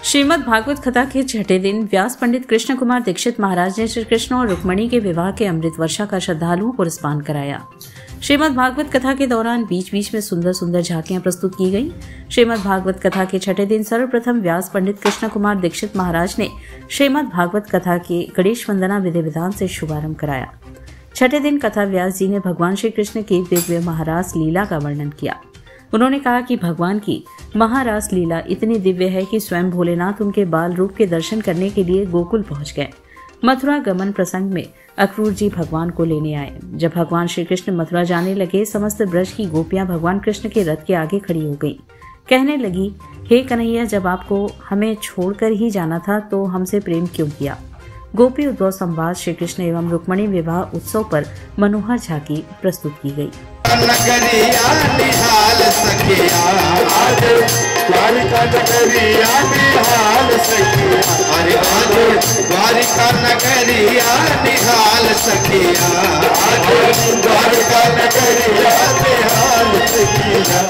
श्रीमद् भागवत कथा के छठे दिन व्यास पंडित कृष्ण कुमार दीक्षित महाराज ने श्री कृष्ण और रुक्मणी के विवाह के अमृत वर्षा का श्रद्धालुओं को स्पान कराया। श्रीमद भागवत कथा के दौरान बीच बीच में सुंदर सुंदर झांकियाँ प्रस्तुत की गईं। श्रीमद भागवत कथा के छठे दिन सर्वप्रथम व्यास पंडित कृष्ण कुमार दीक्षित महाराज ने श्रीमद भागवत कथा के गणेश वंदना विधि विधान से शुभारंभ कराया। छठे दिन कथा व्यास जी ने भगवान श्री कृष्ण की दिव्य महाराज लीला का वर्णन किया। उन्होंने कहा कि भगवान की महारास लीला इतनी दिव्य है कि स्वयं भोलेनाथ उनके बाल रूप के दर्शन करने के लिए गोकुल पहुँच गए। मथुरा गमन प्रसंग में अक्रूर जी भगवान को लेने आए। जब भगवान श्री कृष्ण मथुरा जाने लगे, समस्त ब्रज की गोपियाँ भगवान कृष्ण के रथ के आगे खड़ी हो गईं। कहने लगी, हे कन्हैया, जब आपको हमें छोड़कर ही जाना था तो हमसे प्रेम क्यों किया? गोपी उद्भव संवाद श्री कृष्ण एवं रुक्मणी विवाह उत्सव पर मनोहर झांकी प्रस्तुत की गई। नगरिया निहाल सखिया आज द्वारिका नगरिया निहाल सखिया। अरे आज द्वारिका नगरिया निहाल सखिया, आज द्वारिका नगरिया निहाल सखिया।